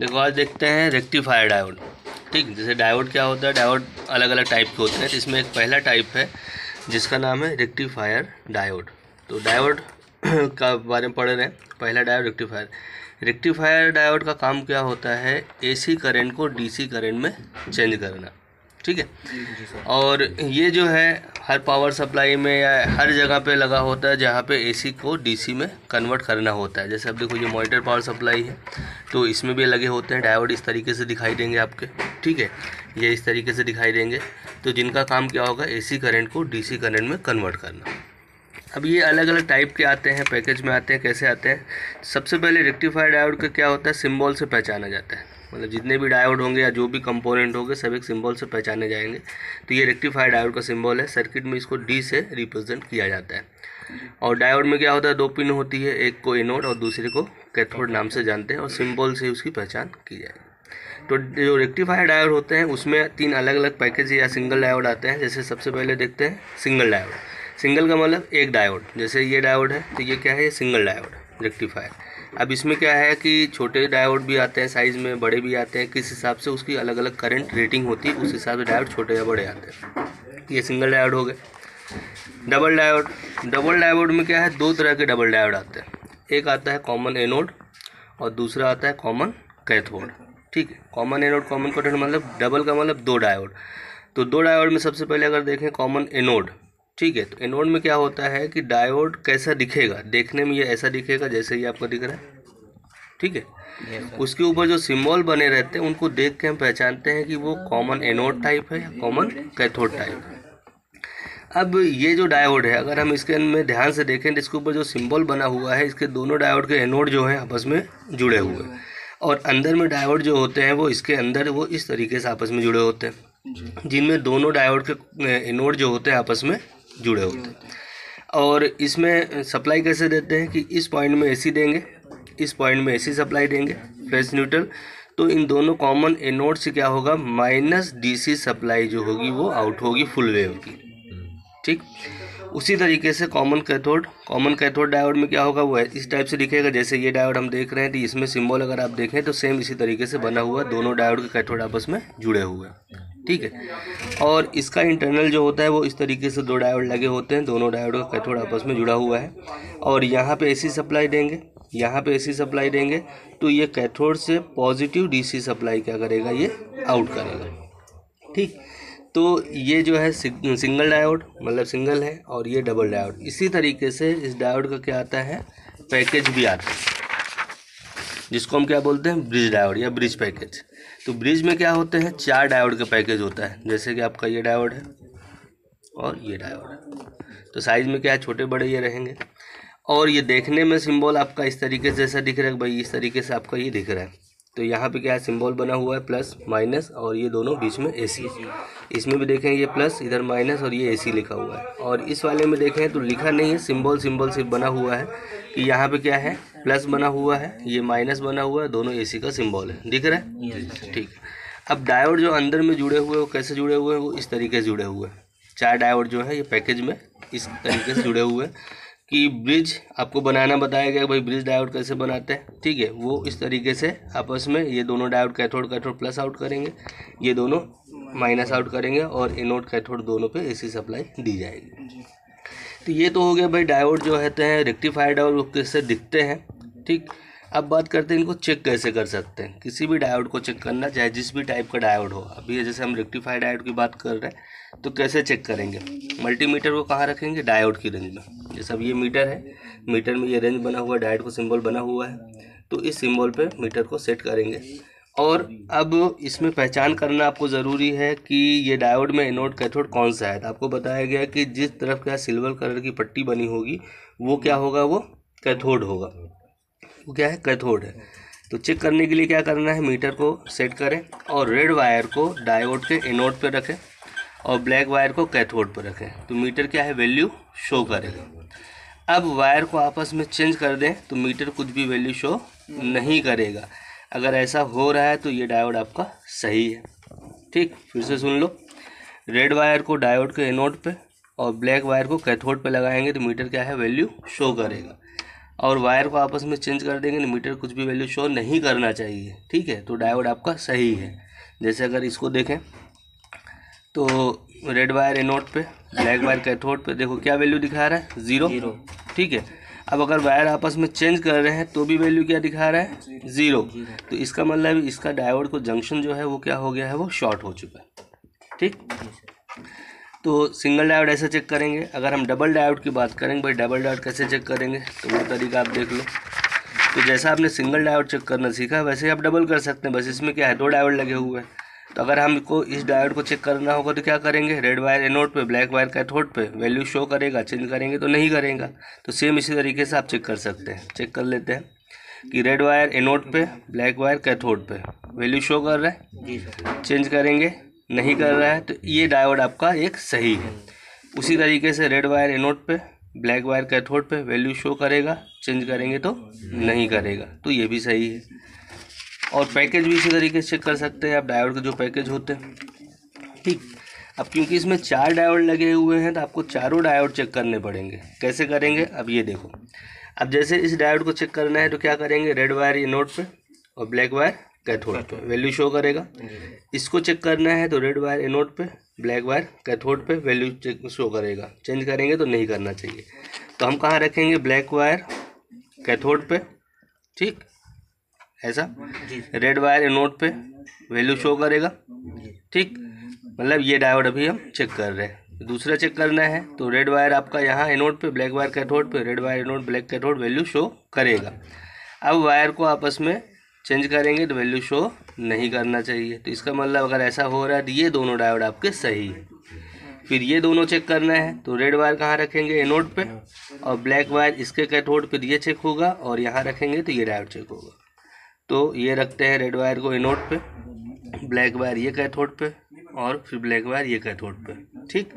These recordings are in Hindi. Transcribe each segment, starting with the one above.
देखो आज देखते हैं रेक्टिफायर डायोड ठीक जैसे डायोड क्या होता है? डायोड अलग अलग टाइप के होते हैं। तो इसमें एक पहला टाइप है जिसका नाम है रेक्टिफायर डायोड तो डायोड का बारे में पढ़ रहे हैं। पहला डायोड रेक्टिफायर रेक्टिफायर डायोड का काम क्या होता है? एसी करंट को डीसी करंट में चेंज करना। ठीक है? और ये जो है हर पावर सप्लाई में या हर जगह पे लगा होता है जहाँ पे एसी को डीसी में कन्वर्ट करना होता है। जैसे अब देखो ये मॉनिटर पावर सप्लाई है। तो इसमें भी लगे होते हैं डायोड इस तरीके से दिखाई देंगे आपके। ठीक है? ये इस तरीके से दिखाई देंगे। तो जिनका काम क्या होगा? एसी करंट को डीसी करंट में कन्वर्ट करना। अब ये अलग अलग टाइप के आते हैं पैकेज में आते हैं, कैसे आते हैं? सबसे पहले रेक्टिफायर डायोड का क्या होता है? सिम्बॉल से पहचाना जाता है। मतलब जितने भी डायोड होंगे या जो भी कंपोनेंट होंगे, सब एक सिंबल से पहचाने जाएँगे। तो ये रेक्टिफायर डायोड का सिंबल है। सर्किट में इसको डी से रिप्रेजेंट किया जाता है। और डायोड में क्या होता है? दो पिन होती है, एक को एनोड और दूसरे को कैथोड नाम से जानते हैं और सिंबल से उसकी पहचान की जाएगी। तो जो रेक्टिफायर डायोड होते हैं, उसमें तीन अलग अलग पैकेज या सिंगल डायोड आते हैं। जैसे सबसे पहले देखते हैं सिंगल डायोड सिंगल का मतलब एक डायोड जैसे ये डायोड है तो ये क्या है? ये सिंगल डायोड रेक्टिफायर अब इसमें क्या है कि छोटे डायोड भी आते हैं साइज़ में बड़े भी आते हैं। किस हिसाब से? उसकी अलग अलग करंट रेटिंग होती है, उस हिसाब से डायोड छोटे या बड़े आते हैं। ये सिंगल डायोड हो गए। डबल डायोड डबल डायोड में क्या है? दो तरह के डबल डायोड आते हैं। एक आता है कॉमन एनोड और दूसरा आता है कॉमन कैथोड ठीक है? कॉमन एनोड कॉमन कैथोड मतलब डबल का मतलब दो डायोड तो दो डायोड में सबसे पहले अगर देखें कॉमन एनोड ठीक है? तो एनोड में क्या होता है कि डायोड कैसा दिखेगा? देखने में ये ऐसा दिखेगा जैसे ये आपको दिख रहा है। ठीक है? उसके ऊपर जो सिम्बॉल बने रहते हैं उनको देख के हम पहचानते हैं कि वो कॉमन एनोड टाइप है या कॉमन कैथोड टाइप है। अब ये जो डायोड है अगर हम इसके में ध्यान से देखें तो इसके ऊपर जो सिंबल बना हुआ है इसके दोनों डायोड के एनोड जो है आपस में जुड़े हुए हैं। और अंदर में डायोड जो होते हैं वो इसके अंदर वो इस तरीके से आपस में जुड़े होते हैं। जिनमें दोनों डायोड के एनोड जो होते हैं आपस में जुड़े होते हैं। और इसमें सप्लाई कैसे देते हैं कि इस पॉइंट में एसी देंगे इस पॉइंट में एसी सप्लाई देंगे फेस न्यूट्रल तो इन दोनों कॉमन एनोड से क्या होगा माइनस डीसी सप्लाई जो होगी वो आउट होगी फुल वेव की। ठीक? उसी तरीके से common cathode common cathode diode में क्या होगा? वो इस टाइप से दिखेगा, जैसे ये डायोड हम देख रहे हैं तो इसमें सिंबल अगर आप देखें तो सेम इसी तरीके से बना हुआ दोनों डायोड के कैथोड आपस में जुड़े हुए हैं। ठीक है? और इसका इंटरनल जो होता है, वो इस तरीके से दो डायोड लगे होते हैं, दोनों डायोड का कैथोड आपस में जुड़ा हुआ है। और यहाँ पे एसी सप्लाई देंगे, यहाँ पे एसी सप्लाई देंगे तो ये कैथोड से पॉजिटिव डीसी सप्लाई क्या करेगा? ये आउट करेगा। ठीक? तो ये जो है सिंगल डायोड मतलब सिंगल है और ये डबल डायोड। इसी तरीके से इस डायोड का क्या आता है, पैकेज भी आता है, जिसको हम क्या बोलते हैं, ब्रिज डायोड या ब्रिज पैकेज। तो ब्रिज में क्या होते हैं, चार डायोड का पैकेज होता है, जैसे कि आपका ये डायोड है और ये डायोड है। तो साइज़ में क्या है, छोटे बड़े ये रहेंगे। और ये देखने में सिंबल आपका इस तरीके से जैसा दिख रहा है भाई इस तरीके से आपका ये दिख रहा है। तो यहाँ पे क्या है सिंबल बना हुआ है प्लस माइनस और ये दोनों बीच में एसी इसमें भी देखें ये प्लस इधर माइनस और ये एसी लिखा हुआ है। और इस वाले में देखें तो लिखा नहीं है सिंबल सिंबल सिर्फ़ बना हुआ है। कि यहाँ पे क्या है प्लस बना हुआ है ये माइनस बना हुआ है दोनों एसी का सिंबल है। दिख रहा है? ठीक अब डायोड जो अंदर में जुड़े हुए वो कैसे जुड़े हुए हैं वो इस तरीके से जुड़े हुए हैं। चार डायोड जो है ये पैकेज में इस तरीके से जुड़े हुए हैं। कि ब्रिज आपको बनाना बताया गया भाई ब्रिज डायोड कैसे बनाते हैं? ठीक है वो इस तरीके से आपस में ये दोनों diode cathode cathode plus out करेंगे ये दोनों माइनस आउट करेंगे और इनोड कैथोड दोनों पे एसी सप्लाई दी जाएगी। तो ये तो हो गया भाई डायोड जो रहते हैं रेक्टिफाइड डायोड किससे कैसे दिखते हैं ठीक? अब बात करते हैं इनको चेक कैसे कर सकते हैं? किसी भी डायोड को चेक करना, चाहे जिस भी टाइप का डायोड हो। अभी जैसे हम रेक्टिफाइड डायोड की बात कर रहे हैं तो कैसे चेक करेंगे? मल्टीमीटर को कहाँ रखेंगे? डायोड की रेंज में। जैसे अब ये मीटर है। मीटर में ये रेंज बना हुआ डायोड को सिंबल बना हुआ है। तो इस सिंबल पर मीटर को सेट करेंगे। और अब इसमें पहचान करना आपको ज़रूरी है कि ये डायोड में एनोड कैथोड कौन सा है। तो आपको बताया गया कि जिस तरफ़ का सिल्वर कलर की पट्टी बनी होगी, वो क्या होगा? वो कैथोड होगा। वो क्या है? कैथोड है। तो चेक करने के लिए क्या करना है? मीटर को सेट करें और रेड वायर को डायोड के एनोड पर रखें और ब्लैक वायर को कैथोड पर रखें। तो मीटर क्या है? वैल्यू शो करेगा। अब वायर को आपस में चेंज कर दें तो मीटर कुछ भी वैल्यू शो नहीं करेगा। अगर ऐसा हो रहा है तो ये डायोड आपका सही है। ठीक? फिर से सुन लो। रेड वायर को डायोड के एनोड पे और ब्लैक वायर को कैथोड पे लगाएँगे तो मीटर क्या है? वैल्यू शो करेगा। और वायर को आपस में चेंज कर देंगे मीटर कुछ भी वैल्यू शो नहीं करना चाहिए ठीक है? तो डायोड आपका सही है। जैसे अगर इसको देखें तो रेड वायर एनोड पे ब्लैक वायर कैथोड पे देखो क्या वैल्यू दिखा रहा है? ज़ीरो ठीक है? अब अगर वायर आपस में चेंज कर रहे हैं तो भी वैल्यू क्या दिखा रहा है? ज़ीरो तो इसका मतलब इसका डायोड को जंक्शन जो है वो क्या हो गया है? वो शॉर्ट हो चुका है। ठीक? तो सिंगल डायोड ऐसे चेक करेंगे। अगर हम डबल डायोड की बात करेंगे भाई डबल डायोड कैसे चेक करेंगे? तो वो तरीका आप देख लो। तो जैसा आपने सिंगल डायोड चेक करना सीखा वैसे ही आप डबल कर सकते हैं। बस इसमें क्या है दो डायोड लगे हुए हैं। तो अगर हमको इस डायोड को चेक करना होगा तो क्या करेंगे? रेड वायर एनोड पे ब्लैक वायर कैथोड पे वैल्यू शो करेगा चेंज करेंगे तो नहीं करेगा। तो सेम इसी तरीके से आप चेक कर सकते हैं। चेक कर लेते हैं कि रेड वायर एनोड पे ब्लैक वायर कैथोड पे वैल्यू शो कर रहा है। जी सर चेंज करेंगे। नहीं कर रहा है तो ये डायोड आपका एक सही है। उसी तरीके से रेड वायर एनोड पे ब्लैक वायर कैथोड पे वैल्यू शो करेगा चेंज करेंगे तो नहीं करेगा तो ये भी सही है। और पैकेज भी इसी तरीके से चेक कर सकते हैं, आप डायोड के जो पैकेज होते हैं। ठीक, अब क्योंकि इसमें चार डायोड लगे हुए हैं तो आपको चारों डायोड चेक करने पड़ेंगे। कैसे करेंगे? अब ये देखो। अब जैसे इस डायोड को चेक करना है तो क्या करेंगे? रेड वायर ये नोट पे और ब्लैक वायर कैथोड पे वैल्यू शो करेगा। इसको चेक करना है तो रेड वायर एनोड पे ब्लैक वायर कैथोड पे वैल्यू चेक शो करेगा। चेंज करेंगे तो नहीं करना चाहिए। तो हम कहाँ रखेंगे? ब्लैक वायर कैथोड पे ठीक? ऐसा? रेड वायर नोट पे वैल्यू शो करेगा ठीक? मतलब ये डायोड अभी हम चेक कर रहे हैं। दूसरा चेक करना है तो रेड वायर आपका यहाँ एनोड पे ब्लैक वायर कैथोड पे red wire anode black cathode value show करेगा। अब वायर को आपस में चेंज करेंगे तो वैल्यू शो नहीं करना चाहिए। तो इसका मतलब अगर ऐसा हो रहा है तो ये दोनों डायोड आपके सही है। फिर ये दोनों चेक करना है तो रेड वायर कहाँ रखेंगे? एनोड पे, और ब्लैक वायर इसके कैथोड पे ये चेक होगा, और यहाँ रखेंगे तो ये डायोड चेक होगा। तो ये रखते हैं रेड वायर को इनोट पे, ब्लैक वायर ये कैथोड पे, और फिर ब्लैक वायर ये कैथोड पे। ठीक?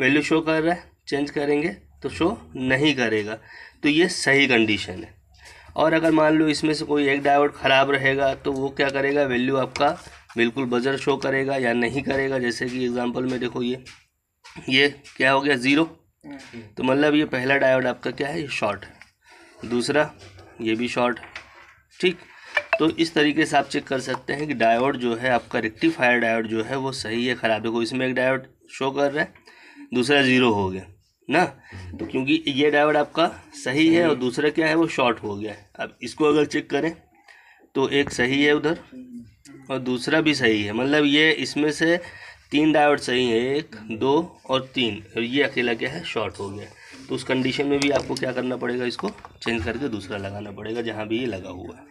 वैल्यू शो कर रहा है, चेंज करेंगे तो शो नहीं करेगा। तो ये सही कंडीशन है। और अगर मान लो इसमें से कोई एक डायोड ख़राब रहेगा तो वो क्या करेगा? वैल्यू आपका बिल्कुल बजर शो करेगा या नहीं करेगा? जैसे कि एग्जांपल में देखो ये ये क्या हो गया? ज़ीरो तो मतलब ये पहला डायोड आपका क्या है? ये शॉर्ट दूसरा, ये भी शॉर्ट ठीक? तो इस तरीके से आप चेक कर सकते हैं कि डायोड जो है, आपका रेक्टिफायर डायोड जो है, वो सही है, ख़राब देखो इसमें एक डायोड शो कर रहा है, दूसरा ज़ीरो हो गया। ना? तो क्योंकि ये डायोड आपका सही है और दूसरा क्या है वो शॉर्ट हो गया है। अब इसको अगर चेक करें तो एक सही है उधर और दूसरा भी सही है। मतलब ये इसमें से तीन डायोड सही है एक दो और तीन। और ये अकेला क्या है शॉर्ट हो गया तो उस कंडीशन में भी आपको क्या करना पड़ेगा इसको चेंज करके दूसरा लगाना पड़ेगा जहाँ भी ये लगा हुआ है।